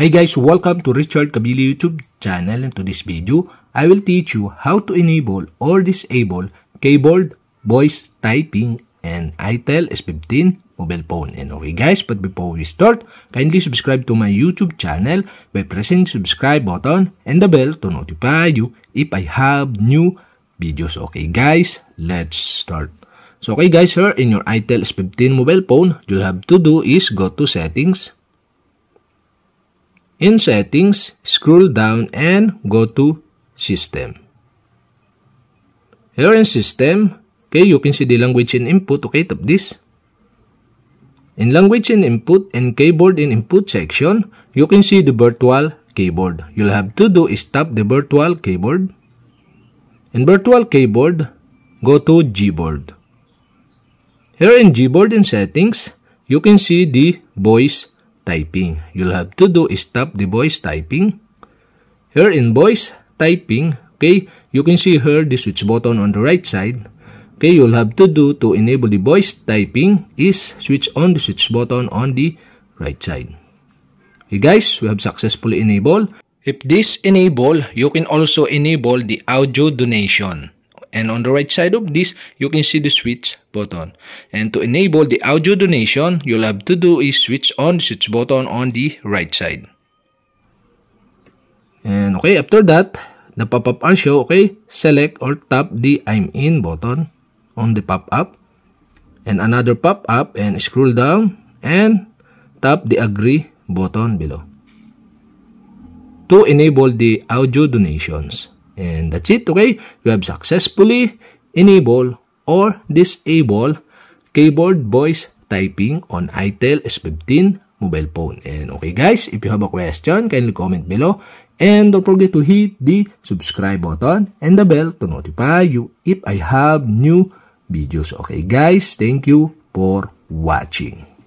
Hi guys, welcome to Richard Kabili YouTube channel. In today's video, I will teach you how to enable or disable keyboard, voice, typing, and ITEL S15 mobile phone. And okay guys, but before we start, kindly subscribe to my YouTube channel by pressing subscribe button and the bell to notify you if I have new videos. Okay guys, let's start. So okay guys, here in your ITEL S15 mobile phone, you'll have to do is go to settings, In Settings, scroll down and go to System. Here in System, okay, you can see the language and input, okay, tap this. In language and input and keyboard and input section, you can see the virtual keyboard. You'll have to do is tap the virtual keyboard. In virtual keyboard, go to Gboard. Here in Gboard in settings, you can see the voice typing. You'll have to do stop the voice typing. Here in voice typing, okay, you can see here the switch button on the right side. Okay, you'll have to do to enable the voice typing is switch on the switch button on the right side. Okay guys, we have successfully enabled. If this enable, you can also enable the audio donation. And on the right side of this, you can see the switch button. And to enable the audio donation, you'll have to do is switch on the switch button on the right side. And okay, after that, the pop-up are show, okay, select or tap the I'm in button on the pop-up. And another pop-up and scroll down and tap the agree button below to enable the audio donations. And that's it, okay? You have successfully enabled or disabled keyboard voice typing on ITEL S15 mobile phone. And okay guys, if you have a question, kindly comment below. And don't forget to hit the subscribe button and the bell to notify you if I have new videos. Okay guys, thank you for watching.